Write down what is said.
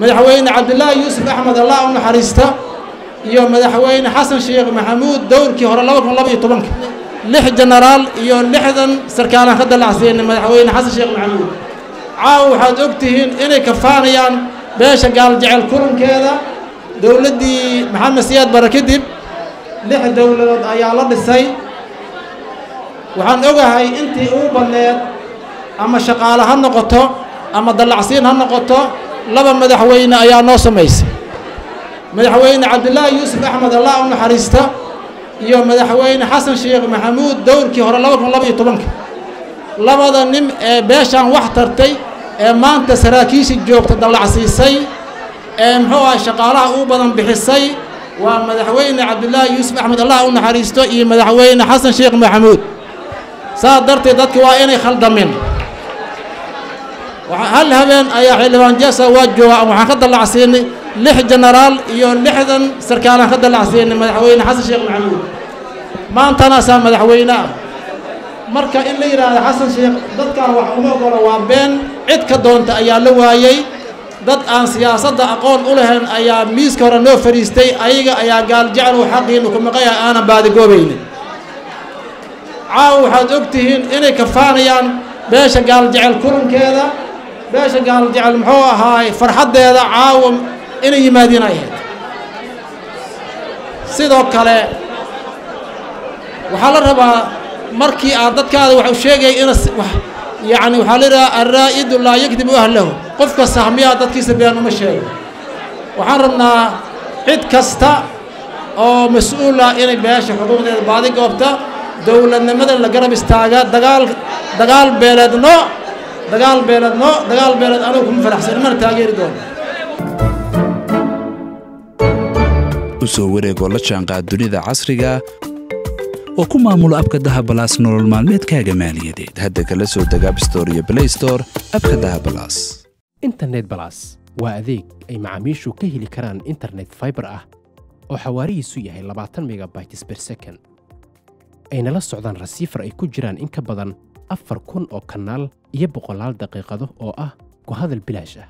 madaxweyne cabdilaahi yuusuf axmed allah u naxariista iyo madaxweyne xasan sheekh maxamuud dowrkii hore laba kun laba iyo tobanka. Lix jenaraal iyo lixdan sarkaalaan ka dallacsiinay madaxweyne xasan sheekh maxamuud. Caawa waxaad og tihiin inay kafaanayaan beesha gaaljecel kulankeeda dowladdii maxamed siyaad bare kadib. Lix dowladood ayaa la dhisay. Waxaan ogahay intii ugu badneed ama shaqaale ha noqoto ama dallacsiin ha noqoto laba madaxweyne ayaa noo samaysay. Madaxweyne cabdilaahi yuusuf axmed allah u naxariista iyo madaxweyne xasan sheekh maxamuud dowrkii hore laba kun laba iyo tobanka. Labada nin ee beeshaan wax tartay ee maanta saraakiisha joogta dallacsiisay ee muxuu ah shaqaalaha ugu badan bixisay waa madaxweyne cabdilaahi yuusuf axmed allah u naxariisto iyo madaxweyne xasan sheekh maxamuud. Saas darteed dadka waa inay khaldameen hal habeen ayaa xildhibaan jesa waa jooga waxaan ka dallacsiinay lix jenaraal iyo lixdan sarkaalaan ka dallacsiinay madaxweyne xasan sheekh maxamuud. Maantanaasaa madaxweyne ah. Marka in la yidhaahdo xasan sheekh dadkan wax uma ogolo waa been cid ka doonta ayaa la waayey dad aan siyaasadda aqoon u lahayn ayaa miiska hore noo fadhiistay ayaga ayaa gaaljecel u xaqiinu ku maqan yahay aanan baadigoobaynin. Caawa waxaad og tihiin inay kafaanayaan beesha gaaljecel kulankeeda beesha gaaljecel muxuu ahaay farxaddeeda caawa inay yimaadiin ay ahayd sidoo kale waxaa la rabaa markii aad dadkaada wax u sheegaya ina yacni waxaa la yidhaha araa'idu laa yakdibu ahlahu. Qofka sahmiyaa dadkiisa been uma sheego waxaan rabnaa cid kasta oo mas'uul ah inay beesha xuquuqdeeda baadi goobta dowladnimadan la garab istaaga dagaal dagaal beeleedno dagaal beeleedno dagaal beeleed anigu kuma faraxsan mana taageeri doono. U soo wareegoo la jaanqaad dunida casriga oo ku maamulo abka dahabalaas nolol maalmeedkaaga maaliyadeed. Hadda kala soo deg abstore iyo blaystore abka dahabalaas internet balas waa adeeg ay macaamiishu ka heli karaan internet faibar ah oo xawaarihiisu yahay labaatan megabytes ber second. Ayna la socdaan rasiifar ay ku jiraan in ka badan afar kun oo kanaal iyo boqolaal daqiiqado oo ah ku hadal bilaash ah